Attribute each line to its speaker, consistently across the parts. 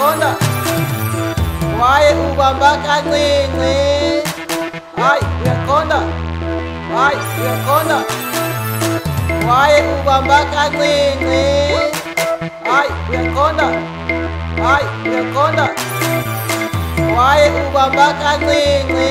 Speaker 1: uyakonda waye ubamba kancinci hayi uyakonda hayi uyakonda waye ubamba kancinci hayi uyakonda hayi uyakonda waye ubamba kancinci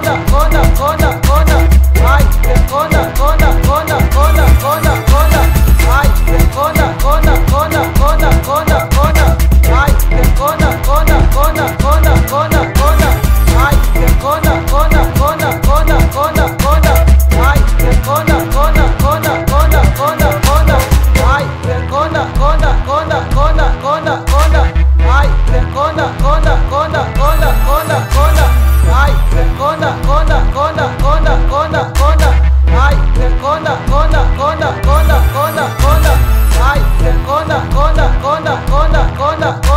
Speaker 1: 慢走 Honda, go Honda.